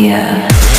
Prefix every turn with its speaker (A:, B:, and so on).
A: here.